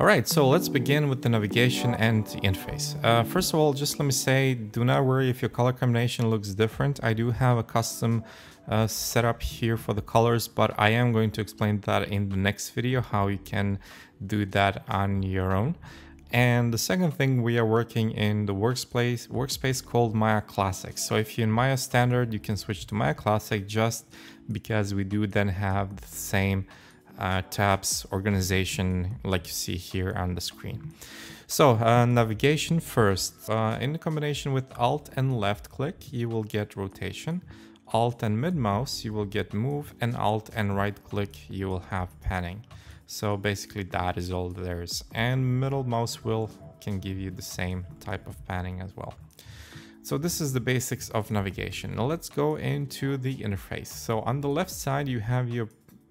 All right, so let's begin with the navigation and the interface. Uh, first of all, just let me say, do not worry if your color combination looks different. I do have a custom uh, setup here for the colors, but I am going to explain that in the next video, how you can do that on your own. And the second thing, we are working in the workspace, workspace called Maya Classic. So if you're in Maya Standard, you can switch to Maya Classic just because we do then have the same uh, tabs organization like you see here on the screen. So uh, navigation first, uh, in combination with Alt and left click, you will get rotation. Alt and mid mouse, you will get move and Alt and right click, you will have panning. So basically that is all there is. And middle mouse wheel can give you the same type of panning as well. So this is the basics of navigation. Now let's go into the interface. So on the left side, you have your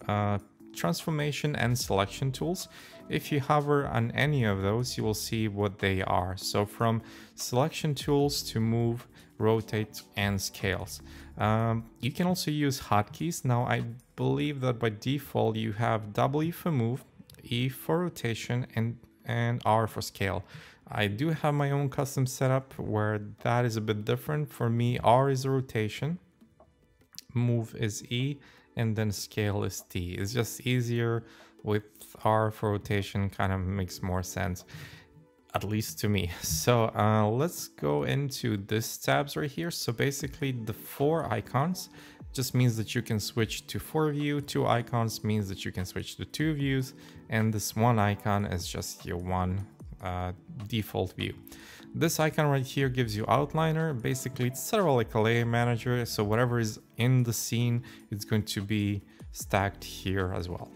uh, transformation and selection tools. If you hover on any of those, you will see what they are. So from selection tools to move, rotate and scales. Um, you can also use hotkeys. Now I believe that by default you have W for move, E for rotation and, and R for scale. I do have my own custom setup where that is a bit different. For me, R is rotation, move is E, and then scale is T. It's just easier with R for rotation kind of makes more sense, at least to me. So uh, let's go into this tabs right here. So basically the four icons just means that you can switch to four view, two icons means that you can switch to two views, and this one icon is just your one uh, default view. This icon right here gives you outliner. Basically, it's sort of like a layer manager. So whatever is in the scene it's going to be stacked here as well.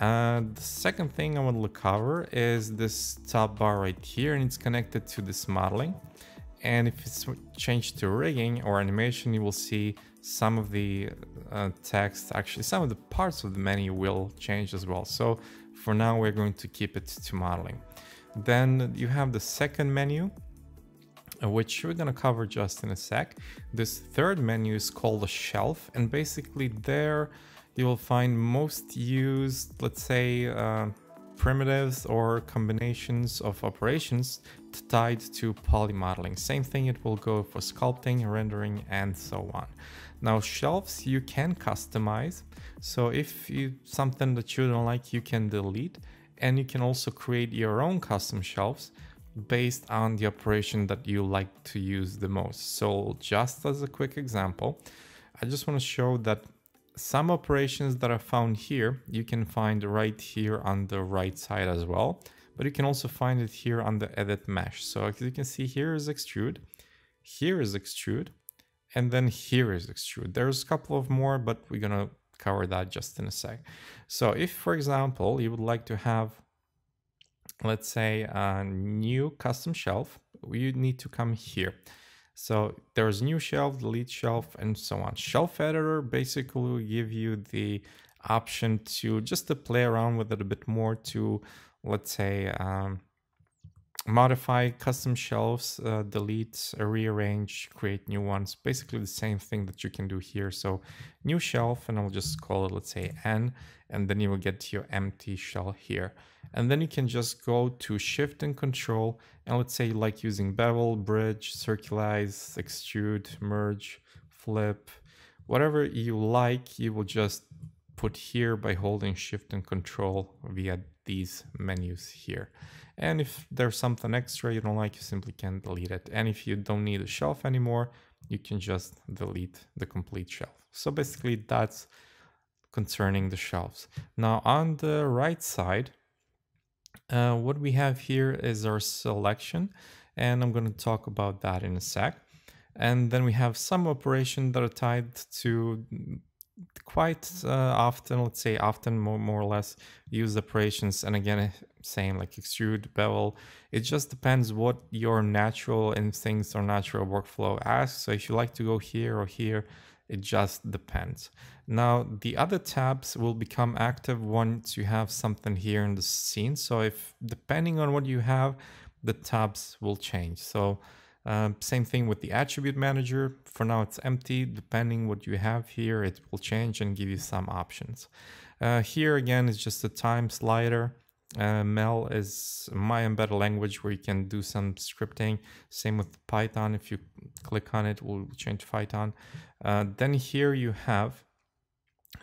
Uh, the second thing I want to cover is this top bar right here and it's connected to this modeling. And if it's changed to rigging or animation, you will see some of the uh, text, actually some of the parts of the menu will change as well. So for now, we're going to keep it to modeling. Then you have the second menu, which we're gonna cover just in a sec. This third menu is called a shelf, and basically there you will find most used, let's say, uh, primitives or combinations of operations tied to poly modeling. Same thing, it will go for sculpting, rendering, and so on. Now shelves you can customize. So if you something that you don't like, you can delete and you can also create your own custom shelves based on the operation that you like to use the most. So just as a quick example, I just want to show that some operations that are found here, you can find right here on the right side as well, but you can also find it here on the edit mesh. So as you can see here is extrude, here is extrude, and then here is extrude. There's a couple of more, but we're gonna cover that just in a sec. So if, for example, you would like to have, let's say, a new custom shelf, you need to come here. So there's new shelf, delete shelf, and so on. Shelf editor basically will give you the option to just to play around with it a bit more to, let's say, um, modify custom shelves, uh, delete, rearrange, create new ones. Basically the same thing that you can do here. So new shelf, and I'll just call it, let's say n, and then you will get your empty shell here. And then you can just go to shift and control, and let's say you like using bevel, bridge, circularize, extrude, merge, flip, whatever you like, you will just put here by holding shift and control via these menus here. And if there's something extra you don't like, you simply can delete it. And if you don't need a shelf anymore, you can just delete the complete shelf. So basically that's concerning the shelves. Now on the right side, uh, what we have here is our selection and I'm going to talk about that in a sec. And then we have some operations that are tied to quite uh, often, let's say often more, more or less used operations. And again, same like extrude, bevel. It just depends what your natural instincts or natural workflow asks. So if you like to go here or here, it just depends. Now, the other tabs will become active once you have something here in the scene. So if depending on what you have, the tabs will change. So uh, same thing with the attribute manager. For now, it's empty. Depending what you have here, it will change and give you some options. Uh, here again, it's just a time slider Uh, Mel is my embedded language where you can do some scripting. Same with Python. If you click on it, we'll change Python. Uh, then here you have,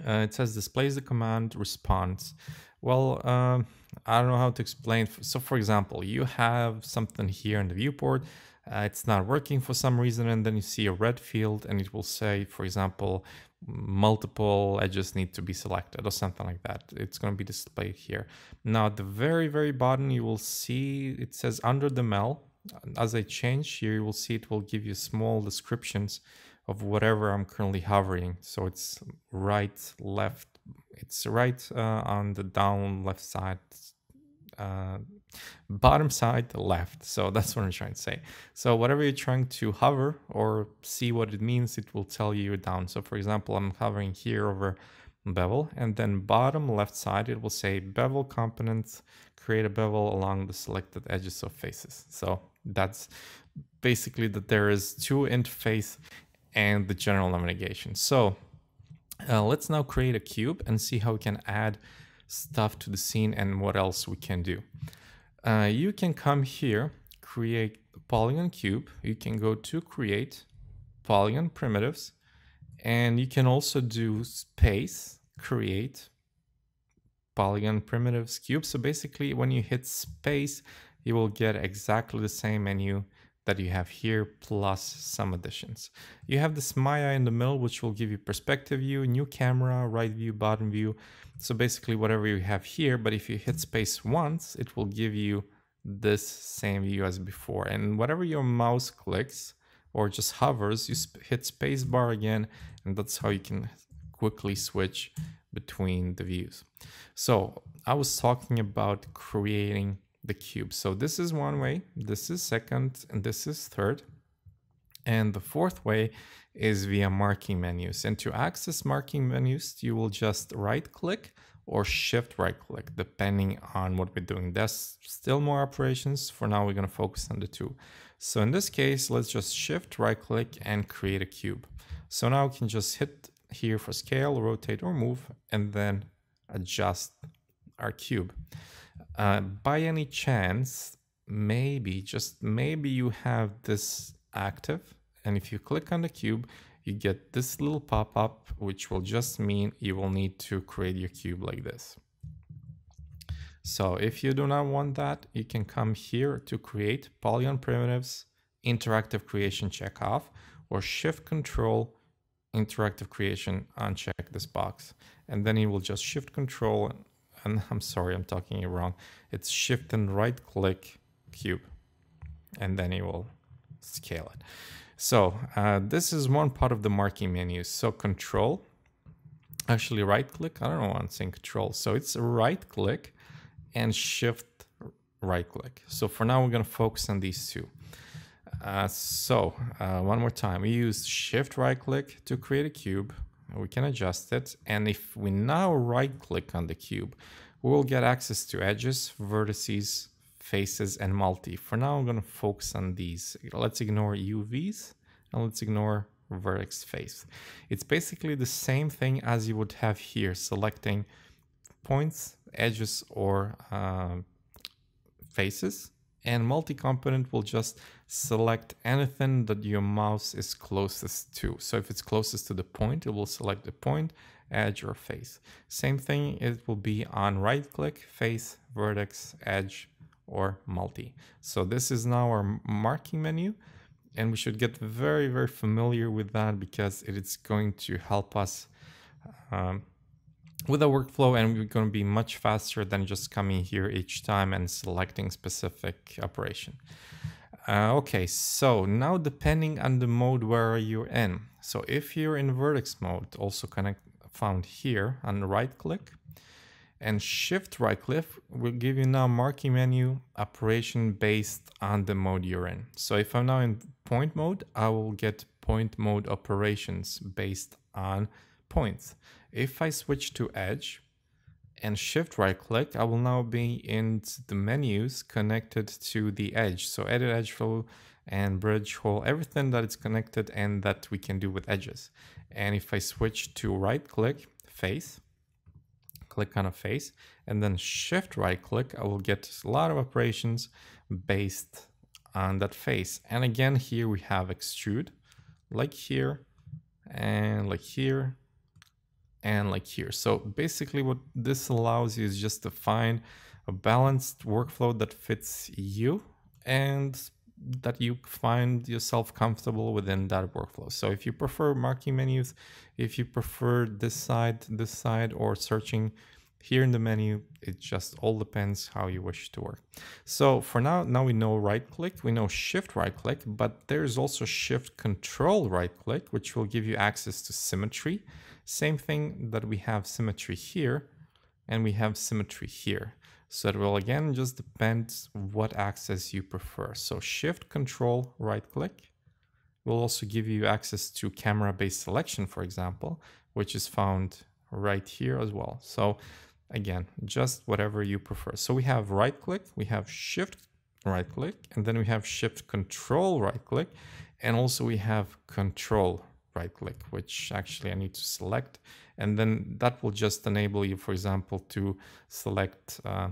uh, it says displays the command response. Well, um, I don't know how to explain. So for example, you have something here in the viewport, uh, it's not working for some reason, and then you see a red field and it will say, for example, multiple edges need to be selected or something like that. It's going to be displayed here. Now at the very, very bottom, you will see it says under the mel. As I change here, you will see it will give you small descriptions of whatever I'm currently hovering. So it's right, left, it's right uh, on the down left side, uh, bottom side left. So that's what I'm trying to say. So whatever you're trying to hover or see what it means, it will tell you down. So for example, I'm hovering here over bevel and then bottom left side, it will say bevel components, create a bevel along the selected edges of faces. So that's basically that there is two interface and the general navigation. So uh, let's now create a cube and see how we can add stuff to the scene and what else we can do. Uh, you can come here, create polygon cube. You can go to create polygon primitives and you can also do space create polygon primitives cube. So basically when you hit space, you will get exactly the same menu that you have here plus some additions. You have this Maya in the middle, which will give you perspective view, new camera, right view, bottom view. So basically whatever you have here, but if you hit space once, it will give you this same view as before. And whatever your mouse clicks or just hovers, you hit space bar again, and that's how you can quickly switch between the views. So I was talking about creating the cube. So this is one way, this is second, and this is third. And the fourth way is via marking menus. And to access marking menus, you will just right click or shift right click, depending on what we're doing. There's still more operations. For now, we're gonna focus on the two. So in this case, let's just shift right click and create a cube. So now we can just hit here for scale, rotate or move, and then adjust our cube. Uh, by any chance, maybe, just maybe you have this active. And if you click on the cube, you get this little pop-up, which will just mean you will need to create your cube like this. So if you do not want that, you can come here to create polygon primitives, interactive creation check off, or shift control interactive creation uncheck this box. And then you will just shift control and I'm sorry, I'm talking it wrong. It's shift and right click cube, and then it will scale it. So uh, this is one part of the marking menu. So control, actually right click, I don't know why I'm saying control. So it's right click and shift right click. So for now, we're gonna focus on these two. Uh, so uh, one more time, we use shift right click to create a cube we can adjust it. And if we now right click on the cube, we will get access to edges, vertices, faces, and multi. For now, I'm going to focus on these. Let's ignore UVs and let's ignore vertex face. It's basically the same thing as you would have here, selecting points, edges, or uh, faces and multi-component will just select anything that your mouse is closest to. So if it's closest to the point, it will select the point, edge, or face. Same thing, it will be on right click, face, vertex, edge, or multi. So this is now our marking menu and we should get very, very familiar with that because it is going to help us um, with a workflow and we're going to be much faster than just coming here each time and selecting specific operation. Uh, okay, so now depending on the mode where you're in. So if you're in vertex mode, also connect found here on right click and shift right click will give you now marking menu operation based on the mode you're in. So if I'm now in point mode, I will get point mode operations based on points. If I switch to Edge and shift right click, I will now be in the menus connected to the edge. So edit edge flow and bridge hole, everything that is connected and that we can do with edges. And if I switch to right click, face, click on a face and then shift right click, I will get a lot of operations based on that face. And again, here we have extrude like here and like here and like here. So basically what this allows you is just to find a balanced workflow that fits you and that you find yourself comfortable within that workflow. So if you prefer marking menus, if you prefer this side, this side, or searching here in the menu, it just all depends how you wish to work. So for now, now we know right click, we know shift right click, but there's also shift control right click, which will give you access to symmetry. Same thing that we have symmetry here and we have symmetry here. So it will again just depend what access you prefer. So shift control right click will also give you access to camera based selection, for example, which is found right here as well. So again, just whatever you prefer. So we have right click, we have shift right click, and then we have shift control right click, and also we have control right click, which actually I need to select. And then that will just enable you, for example, to select uh,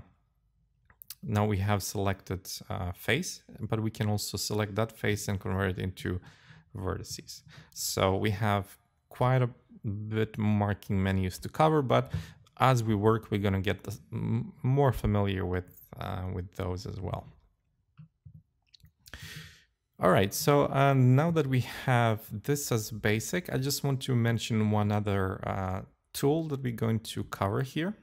now we have selected uh, face, but we can also select that face and convert it into vertices. So we have quite a bit marking menus to cover, but as we work, we're going to get more familiar with, uh, with those as well. All right, so uh, now that we have this as basic, I just want to mention one other uh, tool that we're going to cover here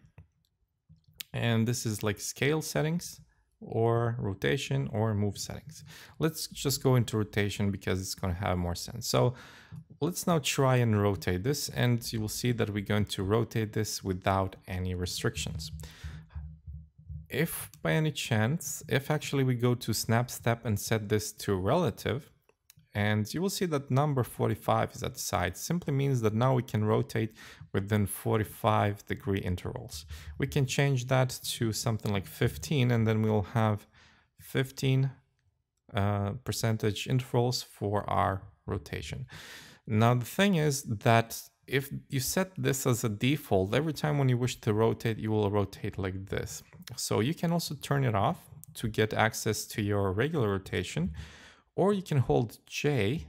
and this is like scale settings or rotation or move settings. Let's just go into rotation because it's going to have more sense. So let's now try and rotate this and you will see that we're going to rotate this without any restrictions. If by any chance, if actually we go to snap step and set this to relative, and you will see that number 45 is at the side. Simply means that now we can rotate within 45 degree intervals. We can change that to something like 15 and then we'll have 15 uh, percentage intervals for our rotation. Now the thing is that if you set this as a default, every time when you wish to rotate, you will rotate like this. So you can also turn it off to get access to your regular rotation or you can hold J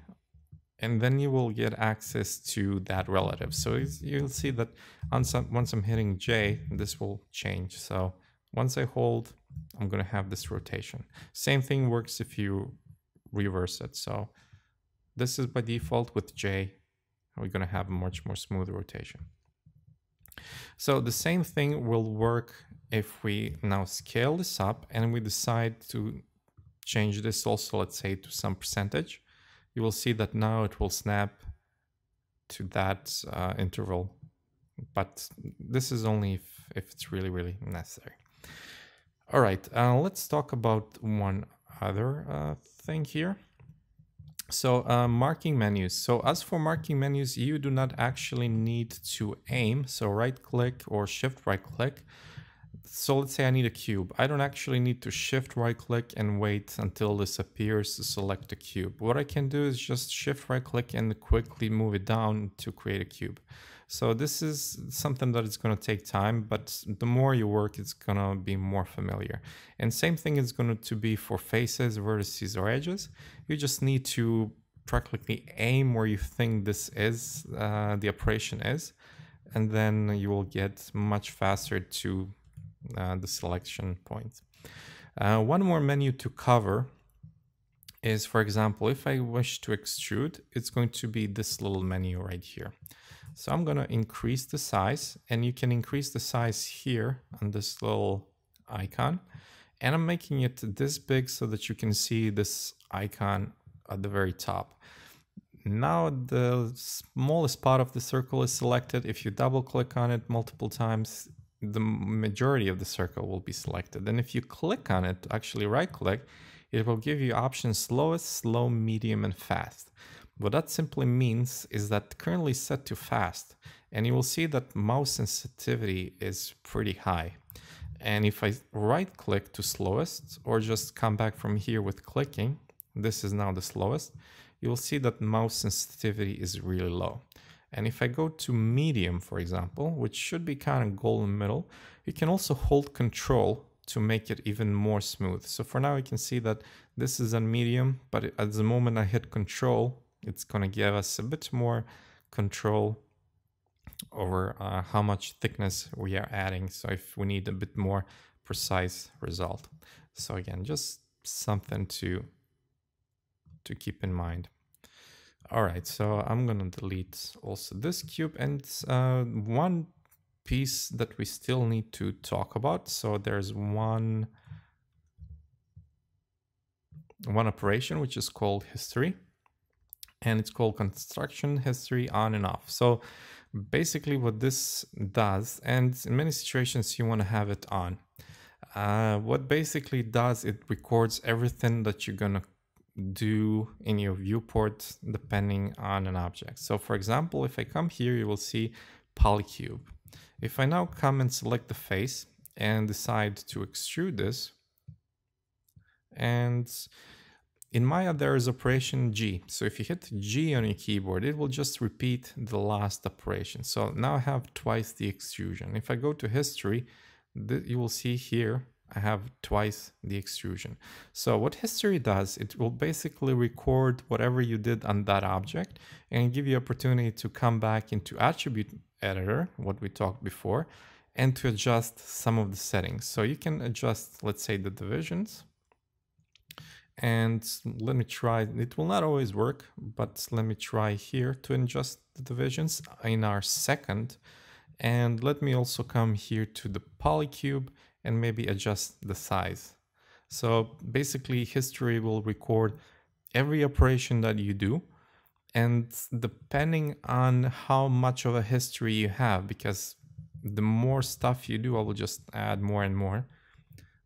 and then you will get access to that relative. So you'll see that once I'm hitting J, this will change. So once I hold, I'm going to have this rotation. Same thing works if you reverse it. So this is by default with J. We're going to have a much more smooth rotation. So the same thing will work if we now scale this up and we decide to change this also, let's say to some percentage, you will see that now it will snap to that uh, interval. But this is only if, if it's really, really necessary. All right, uh, let's talk about one other uh, thing here. So uh, marking menus. So as for marking menus, you do not actually need to aim. So right click or shift right click so let's say I need a cube. I don't actually need to shift right click and wait until this appears to select a cube. What I can do is just shift right click and quickly move it down to create a cube. So this is something that is going to take time, but the more you work, it's going to be more familiar. And same thing is going to be for faces, vertices, or edges. You just need to practically aim where you think this is, uh, the operation is, and then you will get much faster to uh, the selection point. Uh, one more menu to cover is, for example, if I wish to extrude, it's going to be this little menu right here. So I'm going to increase the size and you can increase the size here on this little icon. And I'm making it this big so that you can see this icon at the very top. Now the smallest part of the circle is selected. If you double click on it multiple times, the majority of the circle will be selected. And if you click on it, actually right click, it will give you options slowest, slow, medium, and fast. What that simply means is that currently set to fast, and you will see that mouse sensitivity is pretty high. And if I right click to slowest, or just come back from here with clicking, this is now the slowest, you will see that mouse sensitivity is really low. And if I go to medium, for example, which should be kind of golden middle, you can also hold control to make it even more smooth. So for now, you can see that this is on medium, but at the moment I hit control, it's going to give us a bit more control over uh, how much thickness we are adding. So if we need a bit more precise result. So again, just something to, to keep in mind. All right, so I'm gonna delete also this cube and uh, one piece that we still need to talk about. So there's one, one operation which is called history and it's called construction history on and off. So basically what this does, and in many situations you want to have it on. Uh, what basically does, it records everything that you're going to do in your viewport depending on an object. So for example, if I come here, you will see polycube. If I now come and select the face and decide to extrude this, and in Maya, there is operation G. So if you hit G on your keyboard, it will just repeat the last operation. So now I have twice the extrusion. If I go to history, you will see here, I have twice the extrusion. So what history does, it will basically record whatever you did on that object and give you opportunity to come back into attribute editor, what we talked before, and to adjust some of the settings. So you can adjust, let's say the divisions and let me try, it will not always work, but let me try here to adjust the divisions in our second. And let me also come here to the polycube and maybe adjust the size. So basically history will record every operation that you do and depending on how much of a history you have, because the more stuff you do, I will just add more and more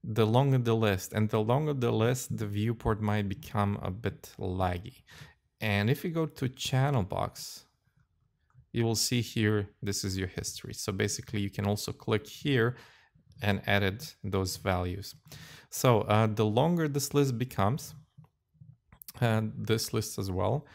the longer the list and the longer the list the viewport might become a bit laggy. And if you go to channel box you will see here this is your history. So basically you can also click here and edit those values. So uh, the longer this list becomes and this list as well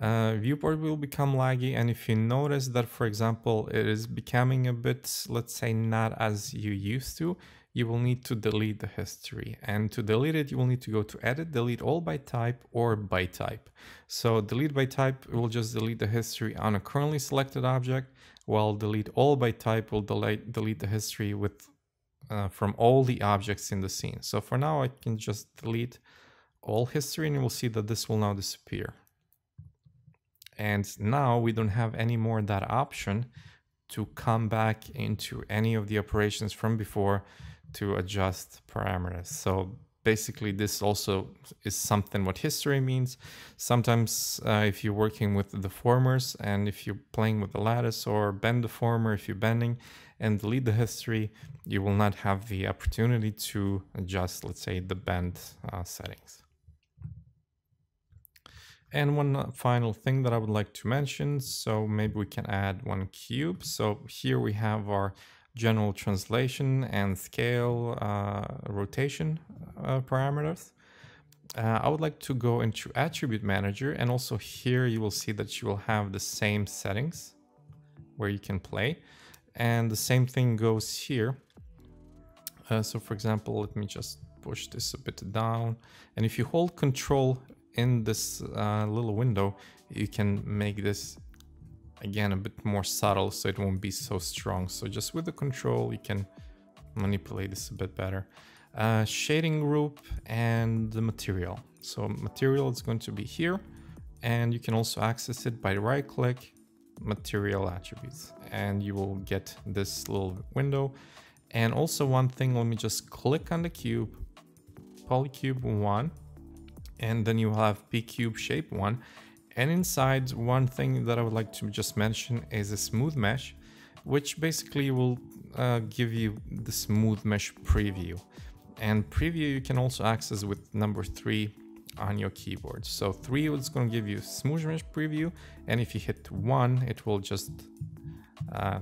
uh, viewport will become laggy. And if you notice that for example it is becoming a bit let's say not as you used to you will need to delete the history. And to delete it, you will need to go to edit, delete all by type or by type. So delete by type will just delete the history on a currently selected object, while delete all by type will delete, delete the history with uh, from all the objects in the scene. So for now, I can just delete all history and you will see that this will now disappear. And now we don't have any more that option to come back into any of the operations from before to adjust parameters. So basically this also is something what history means. Sometimes uh, if you're working with the deformers and if you're playing with the lattice or bend deformer, if you're bending and delete the history, you will not have the opportunity to adjust, let's say, the bend uh, settings. And one final thing that I would like to mention, so maybe we can add one cube. So here we have our general translation and scale uh, rotation uh, parameters. Uh, I would like to go into attribute manager and also here you will see that you will have the same settings where you can play and the same thing goes here. Uh, so for example, let me just push this a bit down and if you hold control in this uh, little window, you can make this again a bit more subtle so it won't be so strong. So just with the control you can manipulate this a bit better. Uh, shading group and the material. So material is going to be here and you can also access it by right click material attributes and you will get this little window. And also one thing, let me just click on the cube, polycube one, and then you have p cube shape one and inside, one thing that I would like to just mention is a smooth mesh, which basically will uh, give you the smooth mesh preview. And preview you can also access with number three on your keyboard. So three is going to give you smooth mesh preview. And if you hit one, it will just uh,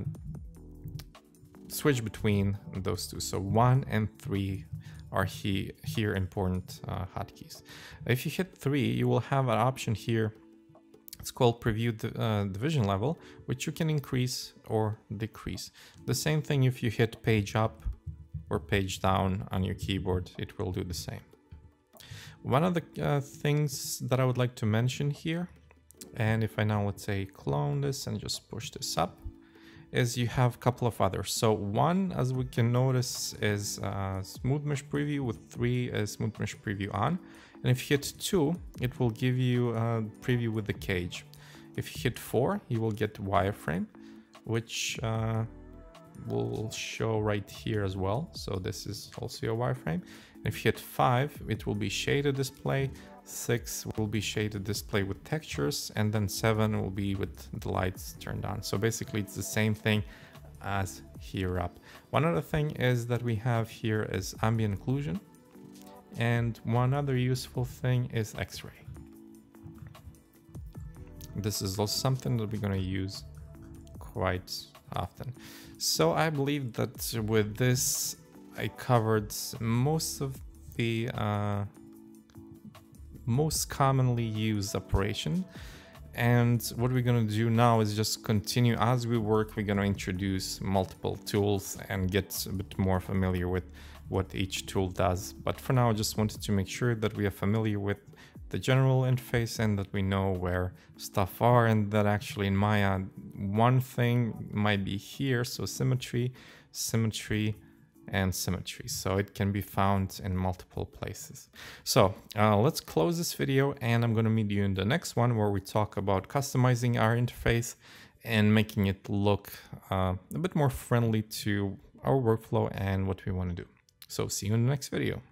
switch between those two. So one and three are he, here important uh, hotkeys. If you hit three, you will have an option here It's called preview uh, division level, which you can increase or decrease. The same thing if you hit page up or page down on your keyboard, it will do the same. One of the uh, things that I would like to mention here, and if I now let's say clone this and just push this up, is you have a couple of others. So one, as we can notice, is uh, Smooth Mesh Preview with three Smooth Mesh Preview on. And if you hit two, it will give you a preview with the cage. If you hit four, you will get wireframe, which uh, will show right here as well. So this is also a wireframe. If you hit five, it will be shaded display. 6 will be shaded display with textures and then 7 will be with the lights turned on. So basically it's the same thing as here up. One other thing is that we have here is ambient occlusion and one other useful thing is X-ray. This is also something that we're going to use quite often. So I believe that with this I covered most of the uh, most commonly used operation. And what we're going to do now is just continue as we work. We're going to introduce multiple tools and get a bit more familiar with what each tool does. But for now, I just wanted to make sure that we are familiar with the general interface and that we know where stuff are and that actually in Maya, one thing might be here. So symmetry, symmetry, and symmetry. So it can be found in multiple places. So uh, let's close this video and I'm going to meet you in the next one where we talk about customizing our interface and making it look uh, a bit more friendly to our workflow and what we want to do. So see you in the next video.